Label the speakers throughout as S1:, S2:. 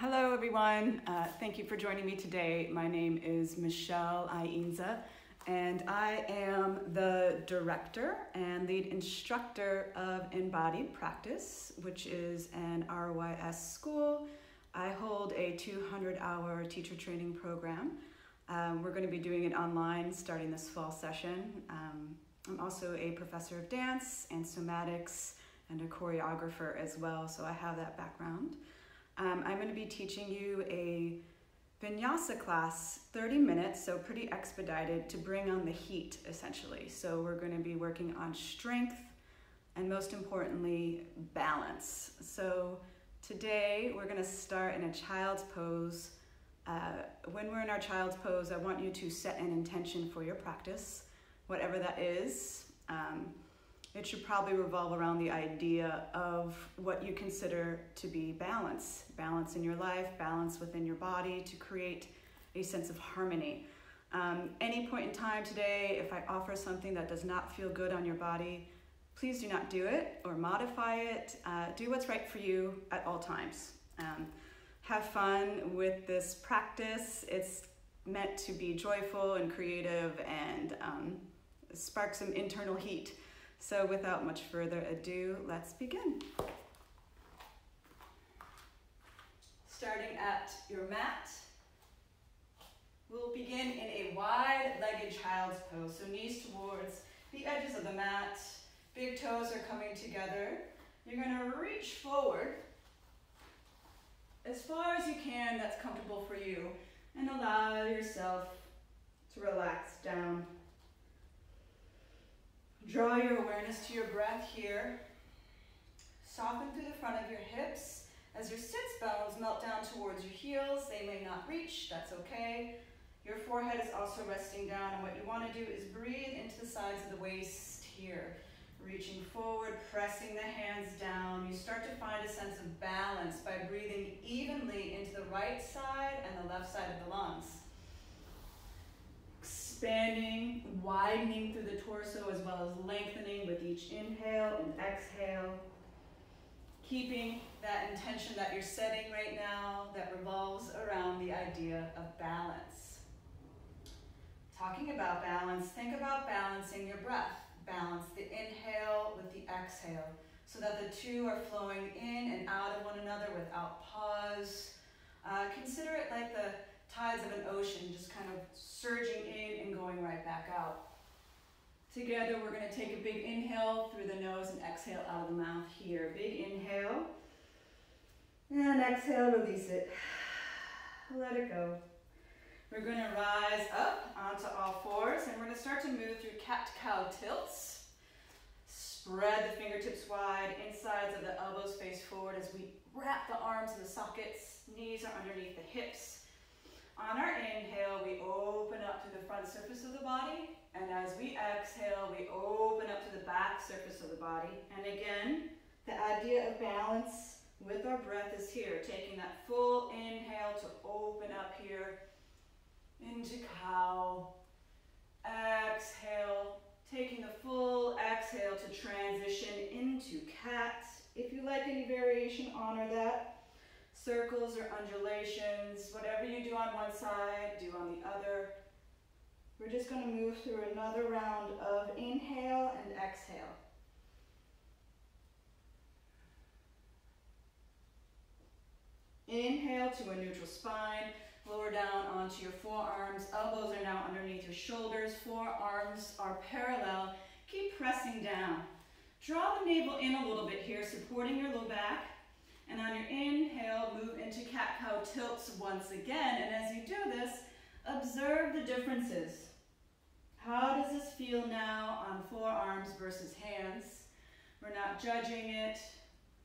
S1: Hello, everyone. Uh, thank you for joining me today. My name is Michele Ainza, and I am the director and lead instructor of Embodied Practice, which is an RYS school. I hold a 200 hour teacher training program. Um, we're going to be doing it online starting this fall session. Um, I'm also a professor of dance and somatics and a choreographer as well, so I have that background. Um, I'm going to be teaching you a vinyasa class, 30 minutes, so pretty expedited to bring on the heat essentially. So we're going to be working on strength and most importantly, balance. So today we're going to start in a child's pose. Uh, when we're in our child's pose, I want you to set an intention for your practice, whatever that is. Um, it should probably revolve around the idea of what you consider to be balance balance in your life, balance within your body to create a sense of harmony. Um, any point in time today, if I offer something that does not feel good on your body, please do not do it or modify it. Uh, do what's right for you at all times. Um, have fun with this practice. It's meant to be joyful and creative and um, spark some internal heat. So without much further ado, let's begin. Starting at your mat, we'll begin in a wide-legged child's pose. So knees towards the edges of the mat, big toes are coming together. You're gonna reach forward as far as you can that's comfortable for you and allow yourself to relax down Draw your awareness to your breath here. Soften through the front of your hips. As your sits bones melt down towards your heels, they may not reach, that's okay. Your forehead is also resting down, and what you want to do is breathe into the sides of the waist here. Reaching forward, pressing the hands down. You start to find a sense of balance by breathing evenly into the right side and the left side of the lungs expanding, widening through the torso as well as lengthening with each inhale and exhale. Keeping that intention that you're setting right now that revolves around the idea of balance. Talking about balance, think about balancing your breath. Balance the inhale with the exhale so that the two are flowing in and out of one another without pause. Uh, consider it like the tides of an ocean just kind of surging in and going right back out. Together, we're going to take a big inhale through the nose and exhale out of the mouth here. Big inhale. And exhale, release it. Let it go. We're going to rise up onto all fours and we're going to start to move through cat-cow tilts. Spread the fingertips wide, insides of the elbows face forward as we wrap the arms in the sockets. Knees are underneath the hips. On our inhale, we open up to the front surface of the body. And as we exhale, we open up to the back surface of the body. And again, the idea of balance with our breath is here. Taking that full inhale to open up here into cow. Exhale. Taking the full exhale to transition into cat. If you like any variation, honor that circles or undulations, whatever you do on one side, do on the other. We're just going to move through another round of inhale and exhale. Inhale to a neutral spine, lower down onto your forearms. Elbows are now underneath your shoulders. Forearms are parallel. Keep pressing down. Draw the navel in a little bit here, supporting your low back. And on your inhale, move into cat-cow tilts once again. And as you do this, observe the differences. How does this feel now on forearms versus hands? We're not judging it.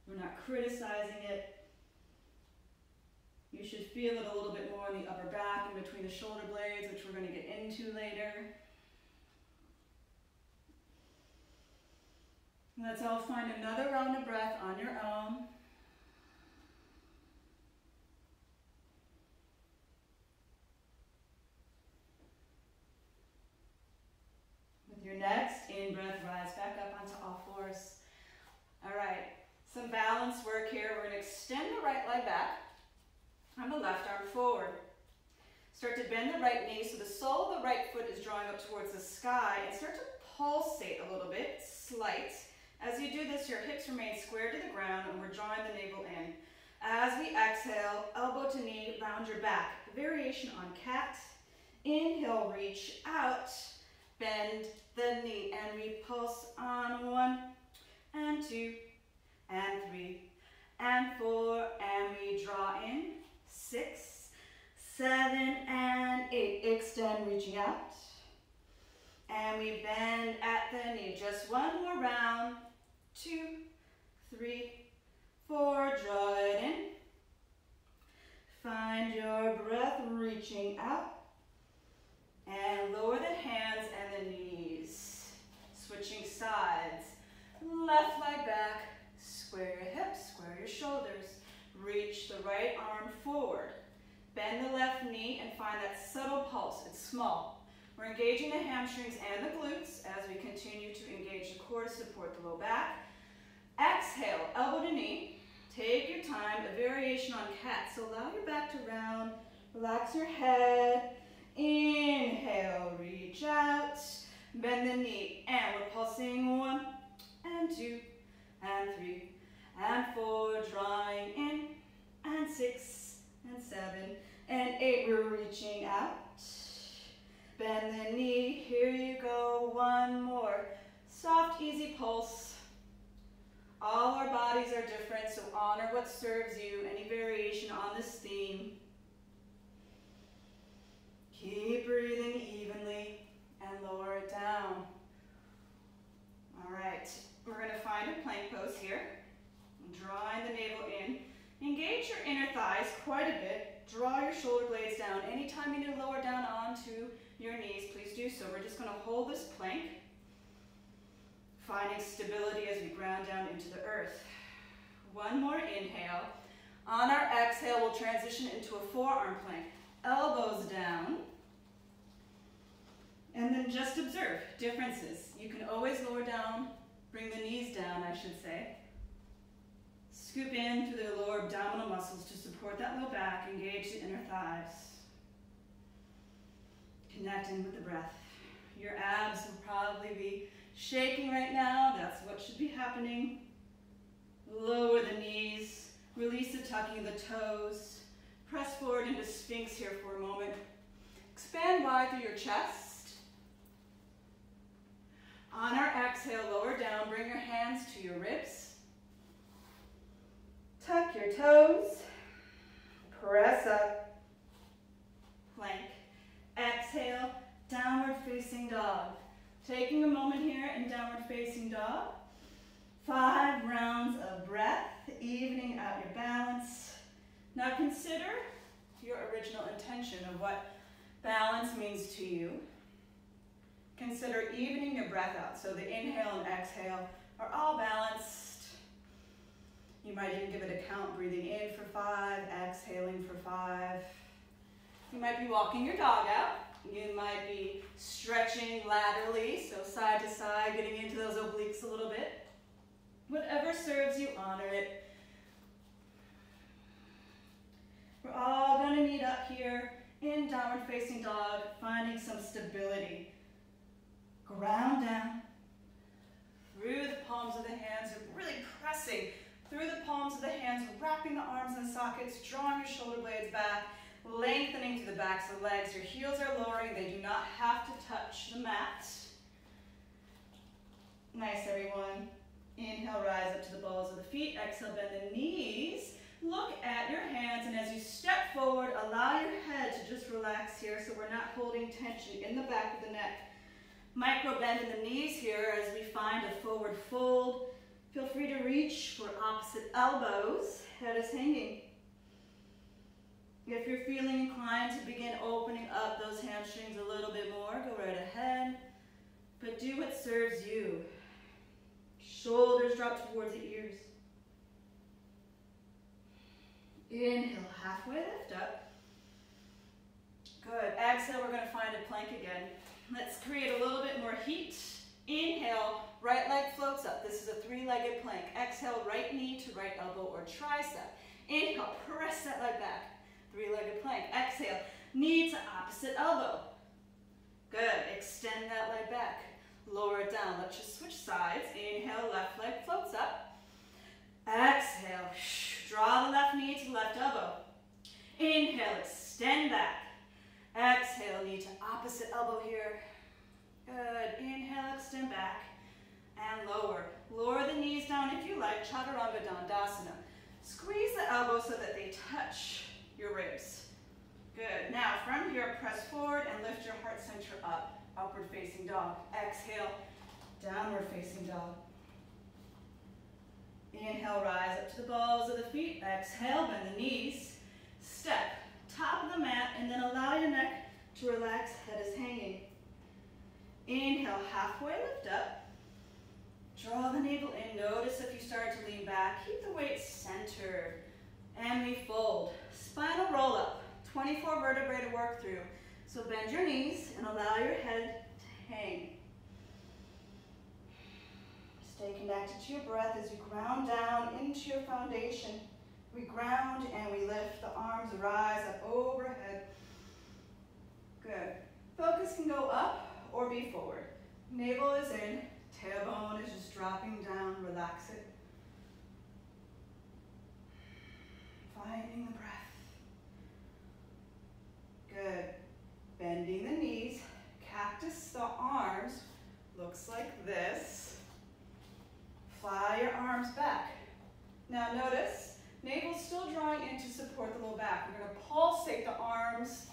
S1: We're not criticizing it. You should feel it a little bit more in the upper back and between the shoulder blades, which we're going to get into later. Let's all find another round of breath on your own. Your next in-breath, rise back up onto all fours. All right, some balance work here. We're gonna extend the right leg back. and the left arm forward. Start to bend the right knee so the sole of the right foot is drawing up towards the sky and start to pulsate a little bit, slight. As you do this, your hips remain square to the ground and we're drawing the navel in. As we exhale, elbow to knee, round your back. Variation on cat. Inhale, reach out, bend the knee, and we pulse on one, and two, and three, and four, and we draw in, six, seven, and eight. Extend, reaching out. And we bend at the knee. Just one more round. Two, three, four. Draw it in. Find your breath reaching out. And lower the hands and the knees. Switching sides. Left leg back. Square your hips, square your shoulders. Reach the right arm forward. Bend the left knee and find that subtle pulse. It's small. We're engaging the hamstrings and the glutes as we continue to engage the core to support the low back. Exhale, elbow to knee. Take your time, a variation on cat. So allow your back to round, relax your head. Inhale, reach out, bend the knee, and we're pulsing one, and two, and three, and four, drawing in, and six, and seven, and eight. We're reaching out. Bend the knee. Here you go. One more. Soft, easy pulse. All our bodies are different, so honor what serves you. Any variation on this theme. Keep breathing evenly and lower it down. All right, we're going to find a plank pose here. Drawing the navel in. Engage your inner thighs quite a bit. Draw your shoulder blades down. Anytime you need to lower down onto your knees, please do so. We're just going to hold this plank, finding stability as we ground down into the earth. One more inhale. On our exhale, we'll transition into a forearm plank. Elbows down. And then just observe differences. You can always lower down, bring the knees down, I should say. Scoop in through the lower abdominal muscles to support that low back, engage the inner thighs. Connect in with the breath. Your abs will probably be shaking right now. That's what should be happening. Lower the knees. Release the tucking of the toes. Press forward into Sphinx here for a moment. Expand wide through your chest. On our exhale, lower down. Bring your hands to your ribs. Tuck your toes. Press up. Plank. Exhale, downward facing dog. Taking a moment here in downward facing dog. Five rounds of breath, evening out your balance. Now consider your original intention of what balance means to you. Consider evening your breath out. So the inhale and exhale are all balanced you might even give it a count, breathing in for five, exhaling for five. You might be walking your dog out. You might be stretching laterally, so side to side, getting into those obliques a little bit. Whatever serves you, honor it. We're all going to meet up here in downward facing dog, finding some stability. Ground down through the palms of the hands, really pressing through the palms of the hands, wrapping the arms in sockets, drawing your shoulder blades back, of the legs. Your heels are lowering. They do not have to touch the mat. Nice, everyone. Inhale, rise up to the balls of the feet. Exhale, bend the knees. Look at your hands, and as you step forward, allow your head to just relax here so we're not holding tension in the back of the neck. Micro bend in the knees here as we find a forward fold Feel free to reach for opposite elbows, head is hanging. If you're feeling inclined to begin opening up those hamstrings a little bit more, go right ahead. But do what serves you. Shoulders drop towards the ears. Inhale, halfway lift up. Good. Exhale, we're going to find a plank again. Let's create a little bit more heat. Inhale, right leg floats up. This is a three-legged plank. Exhale, right knee to right elbow or tricep. Inhale, press that leg back. Three-legged plank. Exhale, knee to opposite elbow. Good, extend that leg back. Lower it down, let's just switch sides. Inhale, left leg floats up. Exhale, draw the left knee to left elbow. Inhale, extend back. Exhale, knee to opposite elbow here. Good, inhale, extend back. And lower. Lower the knees down if you like, Chaturanga Dandasana. Squeeze the elbows so that they touch your ribs. Good. Now, from here, press forward and lift your heart center up. Upward facing dog. Exhale, downward facing dog. Inhale, rise up to the balls of the feet. Exhale, bend the knees. Step, top of the mat, and then allow your neck to relax, head is hanging. Inhale, halfway lift up. Draw the navel in. Notice if you start to lean back. Keep the weight centered. And we fold. Spinal roll up. 24 vertebrae to work through. So bend your knees and allow your head to hang. Stay connected to your breath as you ground down into your foundation. We ground and we lift. The arms rise up overhead. Good. Focus can go up or be forward. Navel is in. Tailbone is just dropping down. Relax it. Finding the breath. Good. Bending the knees. Cactus the arms. Looks like this. Fly your arms back. Now notice, navel still drawing in to support the low back. We're going to pulsate the arms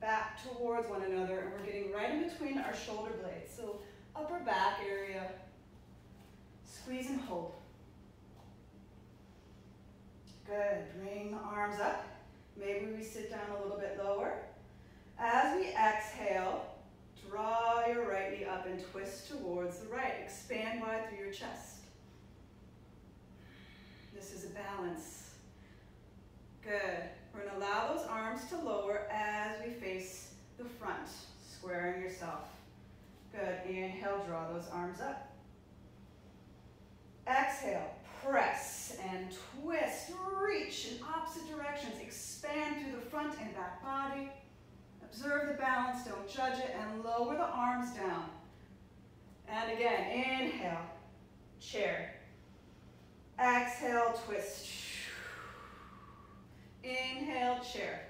S1: back towards one another and we're getting right in between our shoulder blades. So upper back area, squeeze and hold. Good, bring the arms up. Maybe we sit down a little bit lower. As we exhale, draw your right knee up and twist towards the right. Expand wide through your chest. This is a balance. Good. We're going to allow those arms to lower as we face the front, squaring yourself. Good. Inhale, draw those arms up. Exhale, press and twist, reach in opposite directions. Expand through the front and back body. Observe the balance, don't judge it, and lower the arms down. And again, inhale, chair. Exhale, twist. Inhale, chair.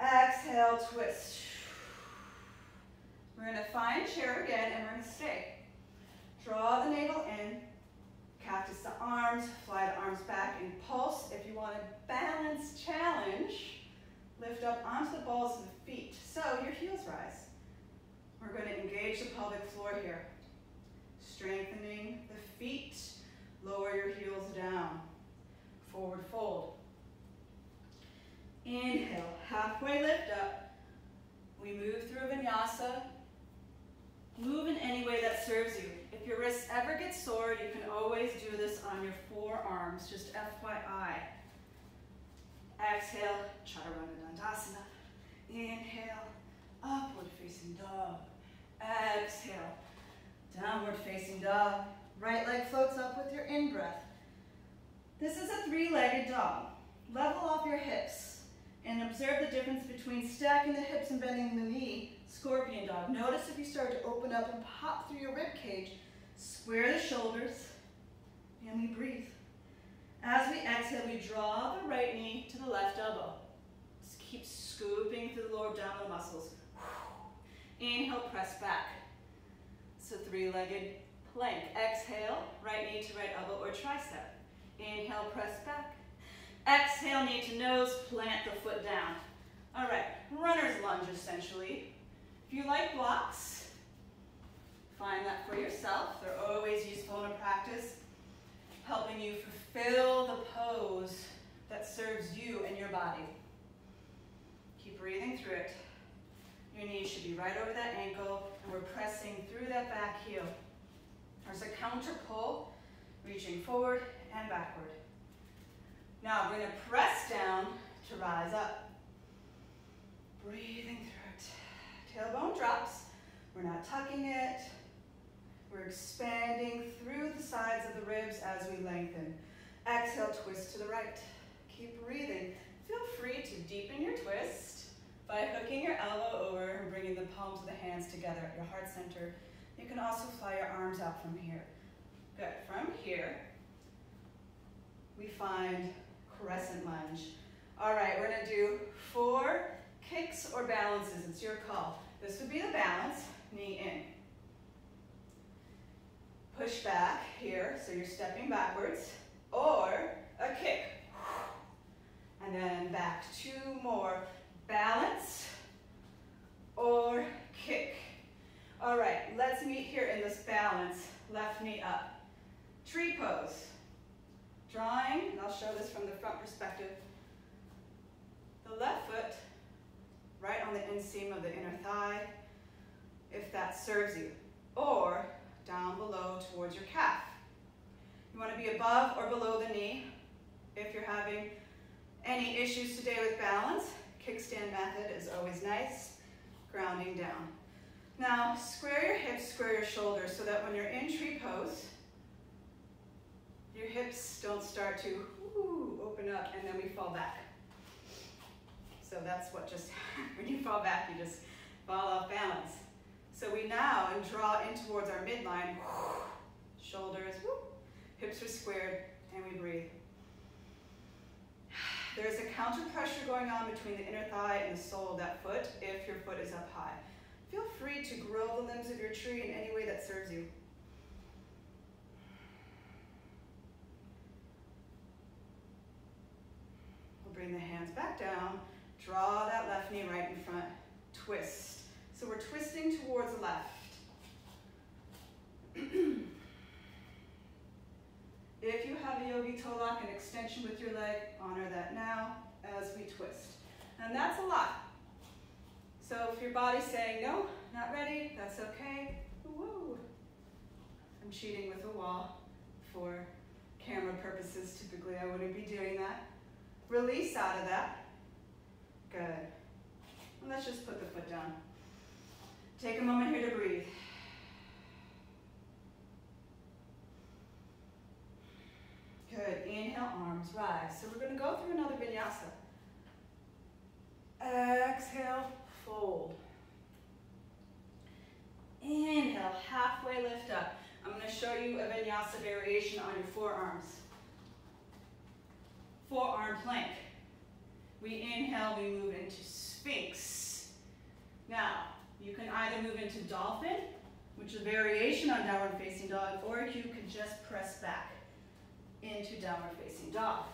S1: Exhale, twist. We're going to find chair again, and we're going to stay. Draw the navel in, cactus the arms, fly the arms back, and pulse. If you want a balance challenge, lift up onto the balls of the feet. So your heels rise. We're going to engage the pelvic floor here. Strengthening the feet, lower your heels down. Forward fold. Inhale, halfway lift up. We move through vinyasa. Move in any way that serves you. If your wrists ever get sore, you can always do this on your forearms, just FYI. Exhale, Chaturanga Dandasana. Inhale, upward facing dog. Exhale, downward facing dog. Right leg floats up with your in-breath. This is a three-legged dog. Level off your hips and observe the difference between stacking the hips and bending the knee. Scorpion dog. Notice if you start to open up and pop through your rib cage, square the shoulders, and we breathe. As we exhale, we draw the right knee to the left elbow. Just keep scooping through the lower abdominal muscles. Inhale, press back. So three-legged plank. Exhale, right knee to right elbow or tricep. Inhale, press back. Exhale, knee to nose, plant the foot down. All right, runner's lunge essentially. If you like blocks, find that for yourself. They're always useful in a practice, helping you fulfill the pose that serves you and your body. Keep breathing through it. Your knees should be right over that ankle, and we're pressing through that back heel. There's a counter pull, reaching forward and backward. Now we're to press down to rise up. Breathing through it. Tailbone drops. We're not tucking it. We're expanding through the sides of the ribs as we lengthen. Exhale, twist to the right. Keep breathing. Feel free to deepen your twist by hooking your elbow over and bringing the palms of the hands together at your heart center. You can also fly your arms out from here. Good. From here, we find crescent lunge. All right, we're gonna do four kicks or balances. It's your call. This would be the balance, knee in. Push back here, so you're stepping backwards, or a kick. And then back, two more. Balance or kick. All right, let's meet here in this balance. Left knee up. Tree pose. Drawing, and I'll show this from the front perspective. The left foot right on the inseam of the inner thigh, if that serves you. Or down below towards your calf. You want to be above or below the knee. If you're having any issues today with balance, kickstand method is always nice, grounding down. Now, square your hips, square your shoulders so that when you're in tree pose, your hips don't start to ooh, open up and then we fall back. So that's what just, when you fall back, you just fall off balance. So we now draw in towards our midline, shoulders, hips are squared, and we breathe. There's a counter pressure going on between the inner thigh and the sole of that foot if your foot is up high. Feel free to grow the limbs of your tree in any way that serves you. We'll bring the hands back down, draw that left knee right in front, twist. So we're twisting towards the left. if you have a yogi toe lock, and extension with your leg, honor that now as we twist. And that's a lot. So if your body's saying, no, not ready, that's okay. Woo. I'm cheating with a wall for camera purposes. Typically, I wouldn't be doing that. Release out of that. Good. And let's just put the foot down. Take a moment here to breathe. Good. Inhale, arms rise. So we're going to go through another vinyasa. Exhale, fold. Inhale, halfway lift up. I'm going to show you a vinyasa variation on your forearms. Forearm plank. We inhale, we move into Sphinx. Now, you can either move into dolphin, which is a variation on downward facing dog, or you can just press back into downward facing dog.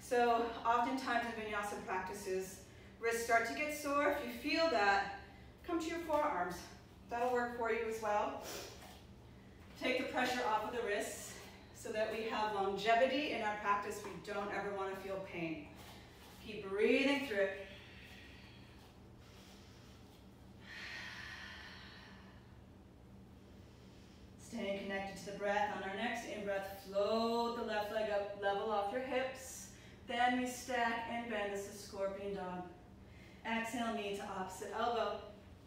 S1: So oftentimes in vinyasa practices, wrists start to get sore. If you feel that, come to your forearms. That'll work for you as well. Take the pressure off of the wrists so that we have longevity in our practice. We don't ever want to feel pain. Keep breathing through it. Staying connected to the breath. On our next in-breath, float the left leg up, level off your hips. Then we stack and bend. This is scorpion dog. Exhale, knee to opposite elbow.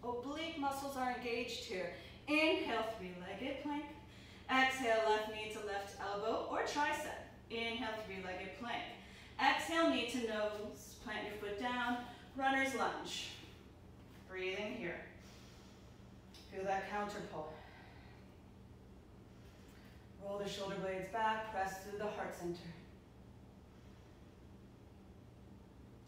S1: Oblique muscles are engaged here. Inhale, three-legged plank. Exhale, left knee to left elbow or tricep. Inhale, three-legged plank. Exhale, knee to nose. Plant your foot down. Runner's lunge. Breathing here. Feel that counter pull. Roll the shoulder blades back, press through the heart center.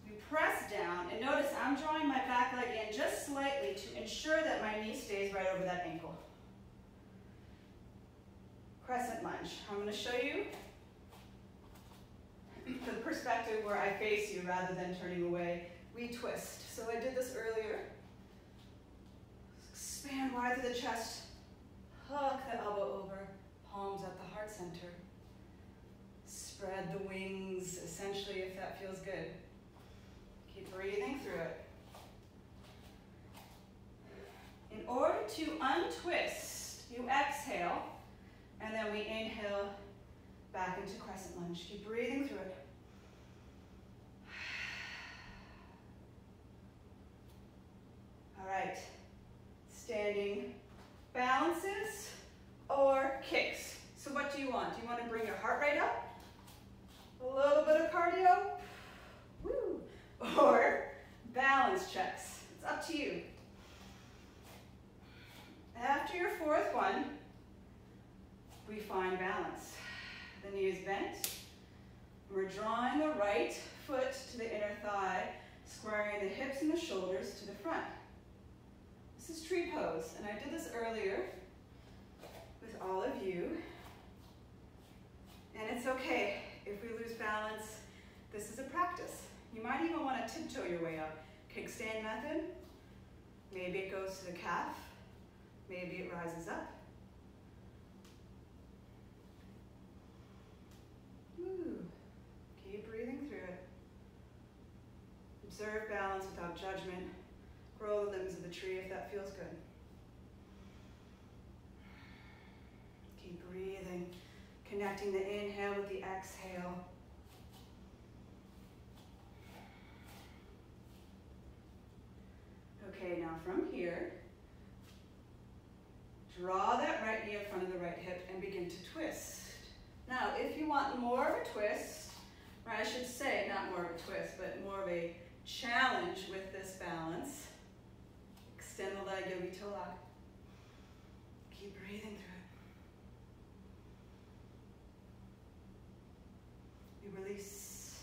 S1: We press down, and notice I'm drawing my back leg in just slightly to ensure that my knee stays right over that ankle. Crescent lunge. I'm going to show you the perspective where I face you rather than turning away. We twist. So I did this earlier. Expand wide through the chest. Hook the elbow over palms at the heart center. Spread the wings, essentially, if that feels good. Keep breathing through it. In order to untwist, you exhale, and then we inhale back into crescent lunge. Keep breathing through it. All right, standing balances or kicks. So what do you want? Do you want to bring your heart rate up? A little bit of cardio. Woo. Or balance checks. It's up to you. After your fourth one, we find balance. The knee is bent. We're drawing the right foot to the inner thigh, squaring the hips and the shoulders to the front. This is tree pose, and I did this earlier with all of you. And it's okay if we lose balance. This is a practice. You might even want to tiptoe your way up. Kickstand method. Maybe it goes to the calf. Maybe it rises up. Ooh. Keep breathing through it. Observe balance without judgment. Grow the limbs of the tree if that feels good. Keep breathing, connecting the inhale with the exhale. Okay, now from here, draw that right knee in front of the right hip and begin to twist. Now, if you want more of a twist, or I should say not more of a twist, but more of a challenge with this balance, extend the leg, yogi toe lock. Keep breathing through it. We release,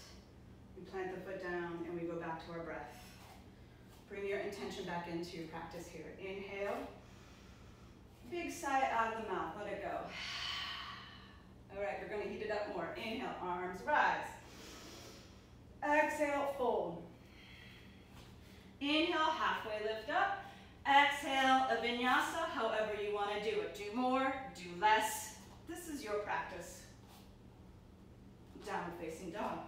S1: we plant the foot down, and we go back to our breath. Bring your intention back into your practice here. Inhale. Big sigh out of the mouth. Let it go. All right, we're going to heat it up more. Inhale, arms rise. Exhale, fold. Inhale, halfway lift up. Exhale, a vinyasa, however you want to do it. Do more, do less. This is your practice. Downward facing dog.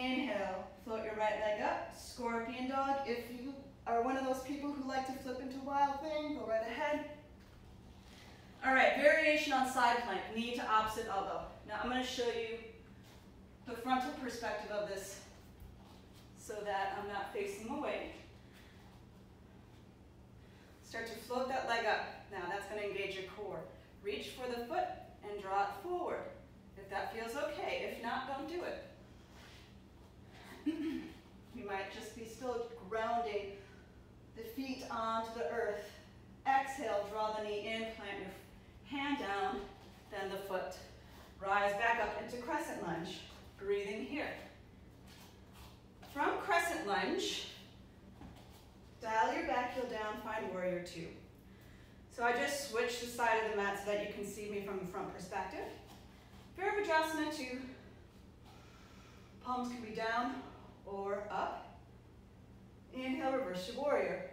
S1: Inhale, float your right leg up, scorpion dog. If you are one of those people who like to flip into wild thing, go right ahead. All right, variation on side plank, knee to opposite elbow. Now I'm going to show you the frontal perspective of this so that I'm not facing away. Start to float that leg up. Now that's going to engage your core. Reach for the foot and draw it forward. If that feels okay. If not, don't do it. You might just be still grounding the feet onto the earth. Exhale, draw the knee in, plant your hand down, then the foot. Rise back up into crescent lunge, breathing here. From crescent lunge, dial your back heel down, find warrior two. So I just switched the side of the mat so that you can see me from the front perspective. Virabhadrasana two. Palms can be down or up. Inhale, reverse your warrior.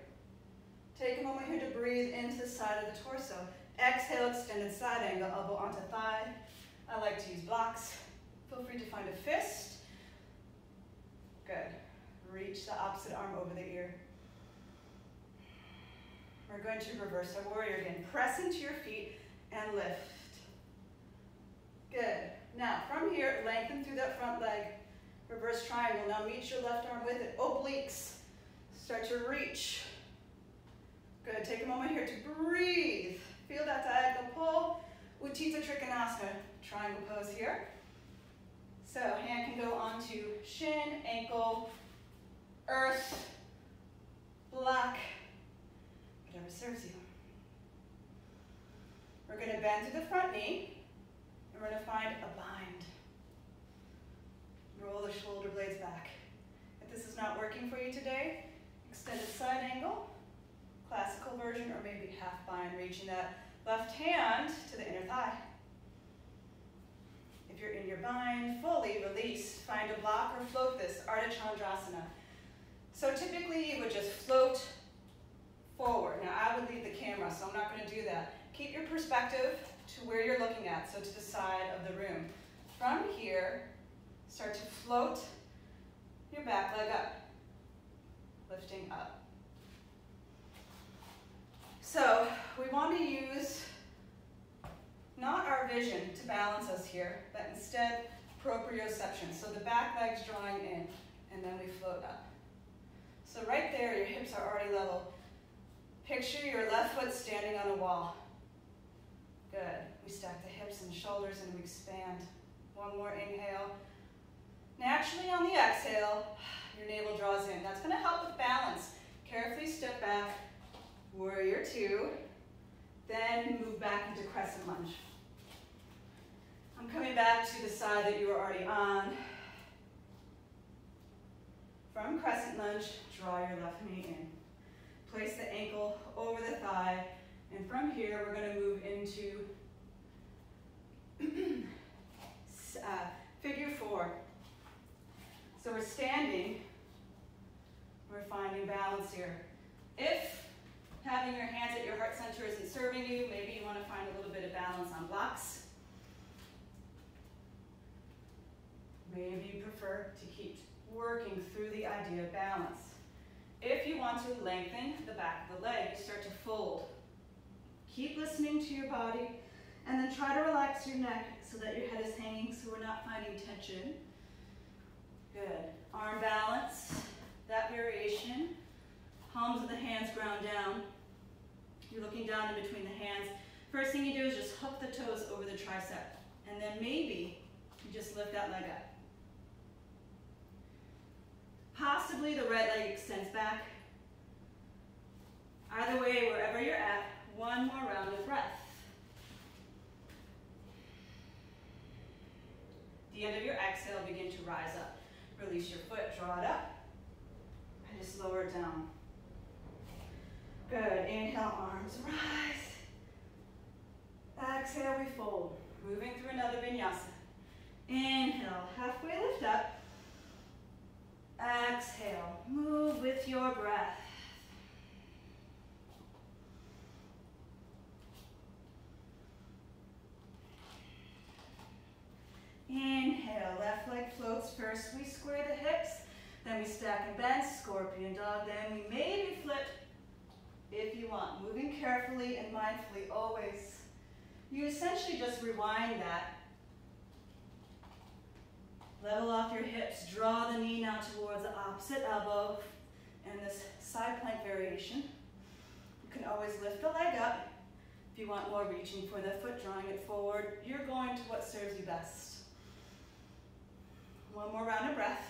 S1: Take a moment here to breathe into the side of the torso. Exhale, extended side angle, elbow onto thigh. I like to use blocks. Feel free to find a fist. Good. Reach the opposite arm over the ear. We're going to reverse our warrior again. Press into your feet and lift. Good. Now, from here, lengthen through that front leg. Reverse triangle. Now meet your left arm with it. Obliques. Start to reach. Good. Take a moment here to breathe. Feel that diagonal pull. Utthita Trikonasana. Triangle pose here. So hand can go onto shin, ankle, earth, block, whatever serves you. We're going to bend to the front knee, and we're going to find a bind. Roll the shoulder blades back. If this is not working for you today, extended side angle, classical version, or maybe half bind, reaching that left hand to the inner thigh. If you're in your bind, fully release. Find a block or float this, Ardha Chandrasana. So typically you would just float forward. Now I would leave the camera, so I'm not going to do that. Keep your perspective to where you're looking at, so to the side of the room. From here, start to float your back leg up, lifting up. So we want to use not our vision to balance us here, but instead proprioception. So the back leg's drawing in, and then we float up. So right there, your hips are already level. Picture your left foot standing on a wall. Good. We stack the hips and shoulders and we expand. One more inhale. Naturally on the exhale, your navel draws in. That's gonna help with balance. Carefully step back, warrior two. Then move back into crescent lunge. I'm coming back to the side that you were already on. From crescent lunge, draw your left knee in. Place the ankle over the thigh, and from here we're going to move into uh, figure four. So we're standing, we're finding balance here. If having your hands at your heart center isn't serving you, maybe you want to find a little bit of balance on blocks. Maybe you prefer to keep working through the idea of balance. If you want to lengthen the back of the leg, you start to fold. Keep listening to your body, and then try to relax your neck so that your head is hanging so we're not finding tension. Good. Arm balance, that variation. Palms of the hands ground down. You're looking down in between the hands. First thing you do is just hook the toes over the tricep. And then maybe you just lift that leg up. Possibly the right leg extends back. Either way, wherever you're at, one more round of breath. The end of your exhale, begin to rise up. Release your foot, draw it up, and just lower it down. Good, inhale, arms rise. Exhale, we fold. Moving through another vinyasa. Inhale, halfway lift up. Exhale, move with your breath. Inhale, left leg floats first. We square the hips, then we stack and bend, scorpion dog, then we maybe flip if you want. Moving carefully and mindfully always. You essentially just rewind that Level off your hips, draw the knee now towards the opposite elbow and this side plank variation. You can always lift the leg up. If you want more, reaching for the foot, drawing it forward. You're going to what serves you best. One more round of breath.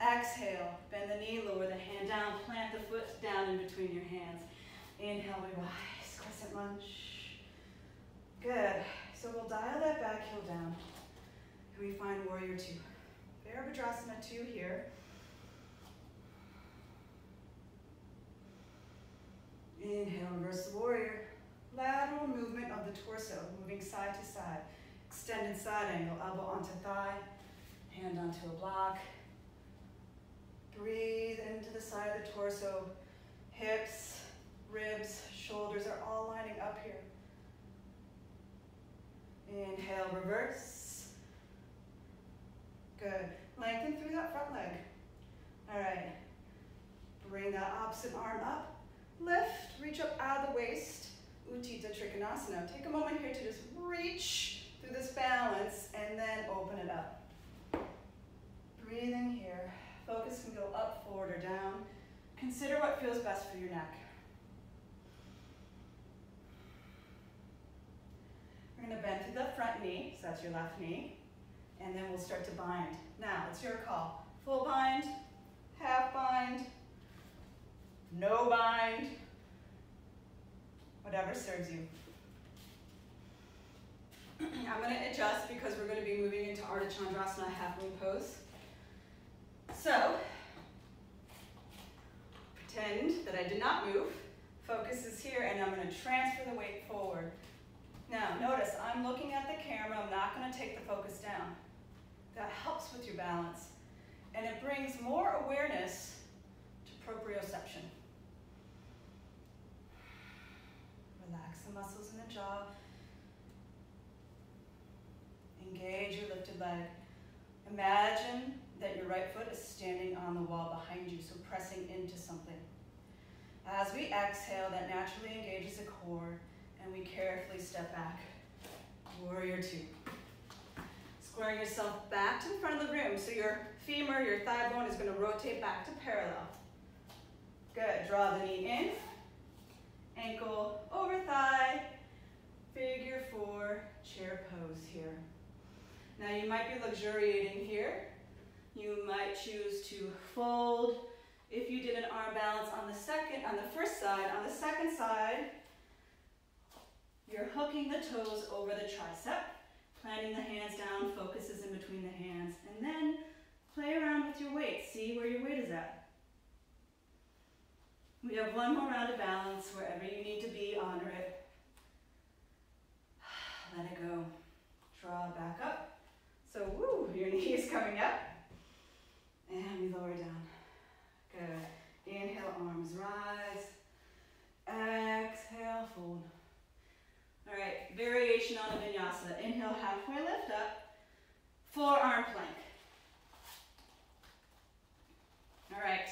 S1: Exhale, bend the knee, lower the hand down, plant the foot down in between your hands. Inhale, we rise, crescent lunge. Good. So we'll dial that back heel down and we find warrior two. Virabhadrasana two here. Inhale, reverse warrior. Lateral movement of the torso, moving side to side. Extended side angle, elbow onto thigh, hand onto a block. Breathe into the side of the torso. Hips, ribs, shoulders are all lining up here. Inhale, reverse. Good. Lengthen through that front leg. All right. Bring that opposite arm up. Lift, reach up out of the waist. Utthita Trikonasana. Take a moment here to just reach through this balance and then open it up. Breathe in here. Focus can go up, forward, or down. Consider feels best for your neck. We're going to bend through the front knee, so that's your left knee and then we'll start to bind. Now, it's your call. Full bind, half bind, no bind, whatever serves you. I'm going to adjust because we're going to be moving into Ardha Chandrasana half moon pose. So, pretend that I did not move. Focus is here, and I'm going to transfer the weight forward. Now, notice I'm looking at the camera. I'm not going to take the focus down. That helps with your balance. And it brings more awareness to proprioception. Relax the muscles in the jaw. Engage your lifted leg. Imagine that your right foot is standing on the wall behind you, so pressing into something. As we exhale, that naturally engages the core, and we carefully step back. Warrior two. Squaring yourself back to the front of the room. So your femur, your thigh bone is going to rotate back to parallel. Good. Draw the knee in. Ankle over thigh. Figure four chair pose here. Now you might be luxuriating here. You might choose to fold. If you did an arm balance on the second, on the first side, on the second side, you're hooking the toes over the tricep, planting the hands down, focuses in between the hands, and then play around with your weight. See where your weight is at. We have one more round of balance. Wherever you need to be, honor it. Let it go. Draw back up. So, woo, your knee is coming up. And we lower down. Good. Inhale, arms rise. Exhale, fold. All right, variation on the vinyasa. Inhale, halfway lift up. Forearm plank. All right.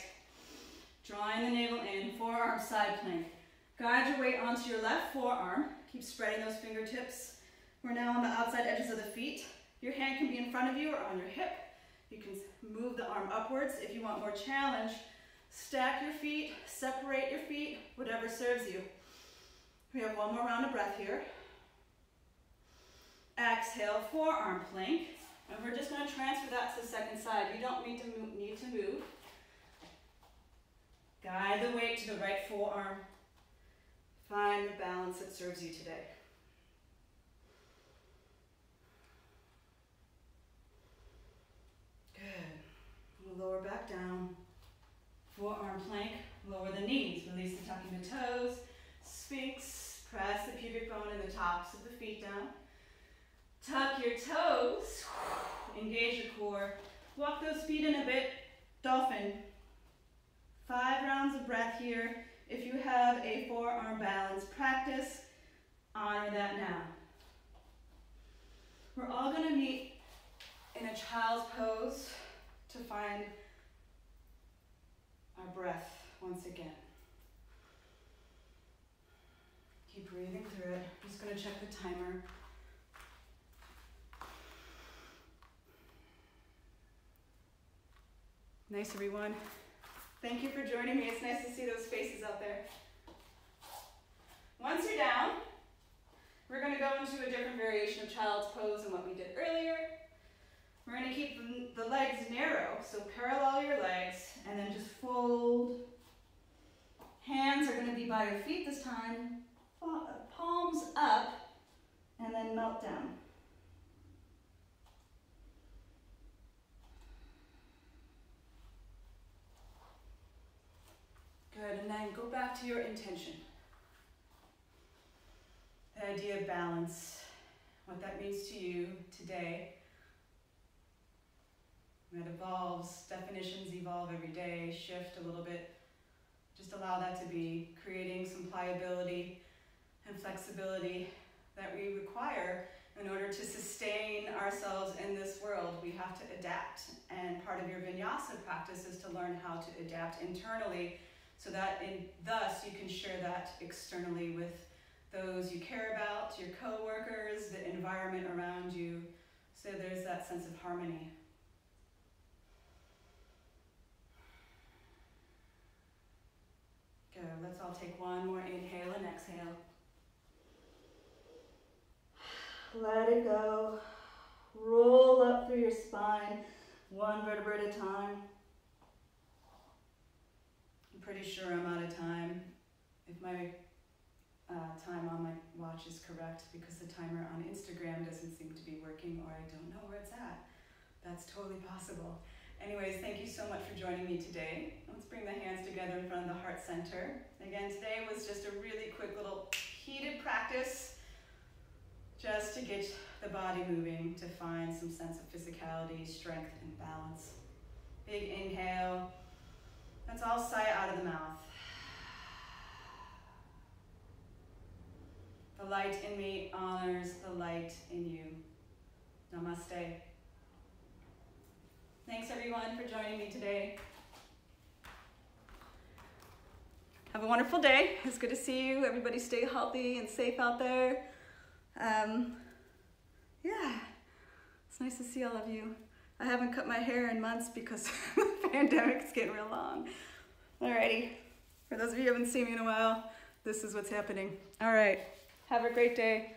S1: Drawing the navel in, forearm side plank. Guide your weight onto your left forearm. Keep spreading those fingertips. We're now on the outside edges of the feet. Your hand can be in front of you or on your hip. You can move the arm upwards if you want more challenge. Stack your feet, separate your feet, whatever serves you. We have one more round of breath here. Exhale, forearm plank. And we're just gonna transfer that to the second side. You don't need to move, need to move. Guide the weight to the right forearm. Find the balance that serves you today. Lower back down. Forearm plank. Lower the knees. Release the tucking the toes. Sphinx. Press the pubic bone and the tops of the feet down. Tuck your toes. Engage your core. Walk those feet in a bit. Dolphin. Five rounds of breath here. If you have a forearm balance practice, honor that now. We're all going to meet in a child's pose to find our breath once again. Keep breathing through it. I'm just going to check the timer. Nice, everyone. Thank you for joining me. It's nice to see those faces out there. Once you're down, we're going to go into a different variation of child's pose than what we did earlier. We're going to keep the legs narrow, so parallel your legs, and then just fold. Hands are going to be by your feet this time. Palms up, and then melt down. Good, and then go back to your intention. The idea of balance, what that means to you today. It evolves, definitions evolve every day, shift a little bit. Just allow that to be, creating some pliability and flexibility that we require in order to sustain ourselves in this world. We have to adapt, and part of your vinyasa practice is to learn how to adapt internally so that in thus you can share that externally with those you care about, your coworkers, the environment around you. So there's that sense of harmony. Good. Let's all take one more inhale and exhale. Let it go. Roll up through your spine, one vertebra at a time I'm pretty sure I'm out of time. If my uh, time on my watch is correct, because the timer on Instagram doesn't seem to be working or I don't know where it's at. That's totally possible. Anyways, thank you so much for joining me today. Let's bring the hands together in front of the heart center. Again, today was just a really quick little heated practice just to get the body moving, to find some sense of physicality, strength, and balance. Big inhale. Let's all sigh out of the mouth. The light in me honors the light in you. Namaste. Thanks everyone for joining me today. Have a wonderful day. It's good to see you. Everybody stay healthy and safe out there. Um, yeah, it's nice to see all of you. I haven't cut my hair in months because the pandemic's getting real long. Alrighty, for those of you who haven't seen me in a while, this is what's happening. All right, have a great day.